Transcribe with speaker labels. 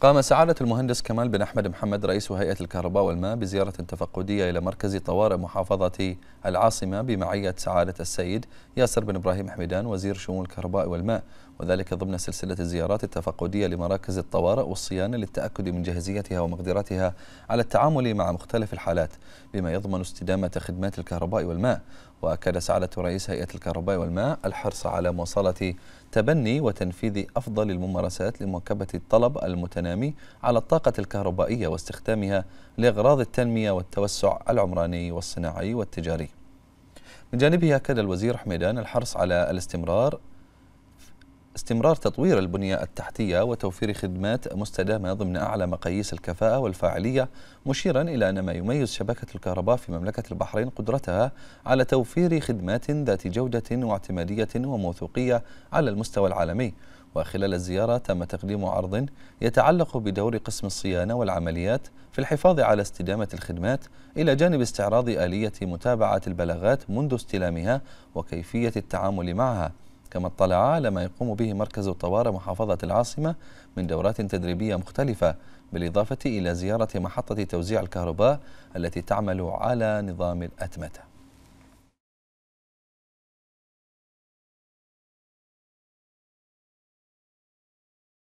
Speaker 1: قام سعادة المهندس كمال بن أحمد محمد رئيس هيئة الكهرباء والماء بزيارة تفقدية إلى مركز طوارئ محافظة العاصمة بمعية سعادة السيد ياسر بن إبراهيم حميدان وزير شؤون الكهرباء والماء وذلك ضمن سلسلة الزيارات التفقدية لمراكز الطوارئ والصيانة للتأكد من جاهزيتها ومقدرتها على التعامل مع مختلف الحالات بما يضمن استدامة خدمات الكهرباء والماء. وأكد سعادة رئيس هيئة الكهرباء والماء الحرص على مواصلة تبني وتنفيذ أفضل الممارسات لمواكبة الطلب المتنامي على الطاقة الكهربائية واستخدامها لأغراض التنمية والتوسع العمراني والصناعي والتجاري. من جانبه أكد الوزير حميدان الحرص على الاستمرار استمرار تطوير البنية التحتية وتوفير خدمات مستدامة ضمن أعلى مقاييس الكفاءة والفاعلية مشيرا إلى أن ما يميز شبكة الكهرباء في مملكة البحرين قدرتها على توفير خدمات ذات جودة واعتمادية وموثوقية على المستوى العالمي. وخلال الزيارة تم تقديم عرض يتعلق بدور قسم الصيانة والعمليات في الحفاظ على استدامة الخدمات إلى جانب استعراض آلية متابعة البلاغات منذ استلامها وكيفية التعامل معها. كما اطلع على ما يقوم به مركز الطوارئ محافظة العاصمة من دورات تدريبية مختلفة بالإضافة إلى زيارة محطة توزيع الكهرباء التي تعمل على نظام الأتمتة.